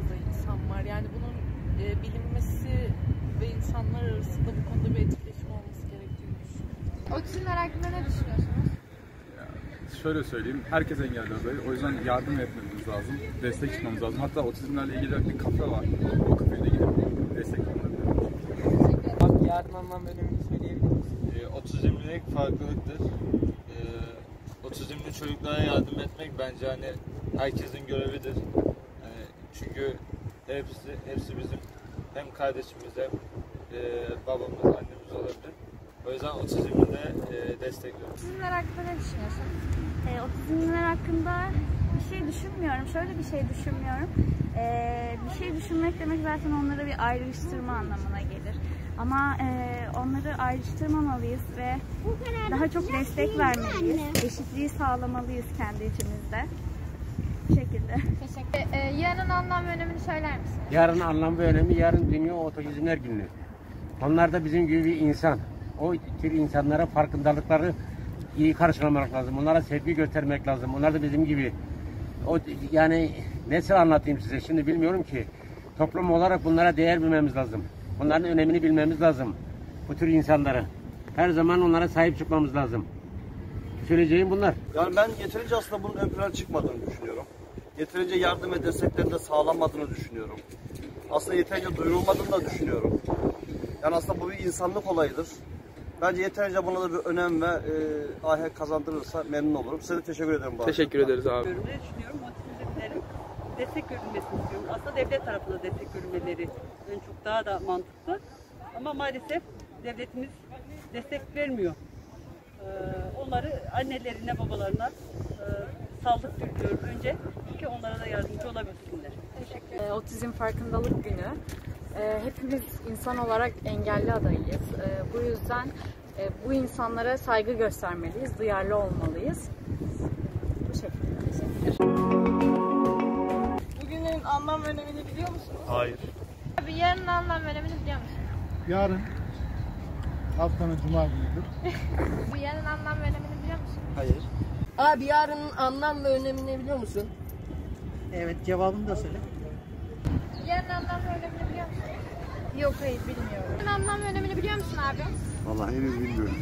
fazla insan var. Yani bunun e, bilinmesi ve insanlar arasında bu konuda bir etkileşim olması gerektiğini düşünüyorum. Otizmler hakkında ne düşünüyorsunuz? Şöyle söyleyeyim, herkes engelli adayı. O yüzden yardım etmemiz lazım, destek çıkmamız lazım. Hatta otizmlerle ilgili bir kafe var. O kafeye de gidip destek alınabilir. Abi yardım almam bölümünü söyleyebilir misin? E, otizmlilik farklılıktır. E, otizmli çocuklara yardım etmek bence hani herkesin görevidir. Çünkü hepsi hepsi bizim hem kardeşimiz hem e, babamız, annemiz olabilir. O yüzden otizmli de e, destekliyoruz. Otizmler hakkında ne düşünüyorsun? E, otizmler hakkında bir şey düşünmüyorum. Şöyle bir şey düşünmüyorum. E, bir şey düşünmek demek zaten onları bir ayrıştırma anlamına gelir. Ama e, onları ayrıştırmamalıyız ve daha çok destek vermeliyiz. Eşitliği sağlamalıyız kendi içimizde. Bu şekilde. Teşekkür Ee, yarının anlam ve önemini söyler misiniz? Yarın anlam ve önemi yarın Dünya Otizmler Günü. Onlar da bizim gibi bir insan. O tür insanlara farkındalıkları iyi karşılamak lazım. Onlara sevgi göstermek lazım. Onlar da bizim gibi. O yani nasıl anlatayım size şimdi bilmiyorum ki. Toplum olarak bunlara değer bilmemiz lazım. Bunların önemini bilmemiz lazım. Bu tür insanlara. Her zaman onlara sahip çıkmamız lazım. Söyleyeceğim bunlar. Yani ben yeterince aslında bunun ön plana çıkmadığını düşünüyorum. Yeterince yardım ve desteklerin de sağlanmadığını düşünüyorum. Aslında yeterince duyurulmadığını da düşünüyorum. Yani aslında bu bir insanlık olayıdır. Bence yeterince buna da bir önem ve e, ahenk kazandırırsa memnun olurum. Size de teşekkür ederim. bu arada. Teşekkür ederiz abi. Ne düşünüyorum? Otizmcilerin destek görülmesini istiyorum. Aslında devlet tarafında destek görülmeleri en çok daha da mantıklı. Ama maalesef devletimiz destek vermiyor. Ee, onları annelerine, babalarına e, sağlık diliyorum önce ki onlara da yardımcı olabilsinler. Teşekkür E, Otizm Farkındalık Günü. E, hepimiz insan olarak engelli adayız. E, bu yüzden bu insanlara saygı göstermeliyiz, duyarlı olmalıyız. Bu şekilde. Bugünün anlam ve önemini biliyor musunuz? Hayır. Abi yarının anlam ve önemini biliyor musun? Yarın haftanın cuma günüdür. Bu yarının anlam ve önemini biliyor musun? Hayır. Abi yarının anlam ve önemini biliyor musun? Evet cevabını da söyle. Yarının anlam ve önemini biliyor musun? Yok hayır bilmiyorum. Yarının anlam ve önemini biliyor musun abi? Vallahi henüz bilmiyorum.